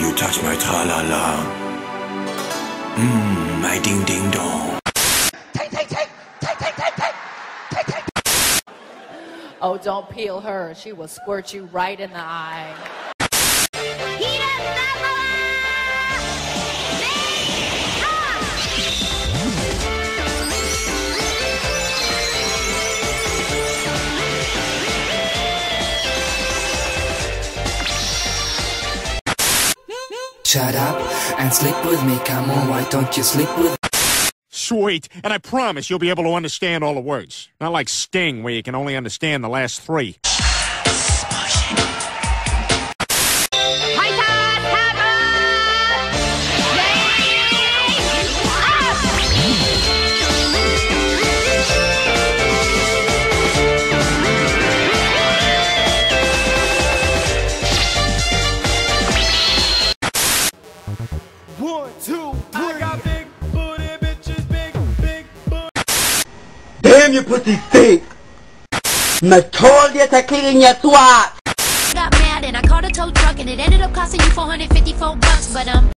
you touch my tra-la-la. Mmm, my ding-ding-dong. Oh, don't peel her. She will squirt you right in the eye. Shut up and sleep with me. Come on, why don't you sleep with me? Sweet. And I promise you'll be able to understand all the words. Not like Sting, where you can only understand the last three. Damn you pussy stink! I told you to clean your twat! got mad and I called a tow truck and it ended up costing you 454 bucks, but um.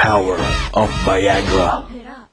power of Viagra.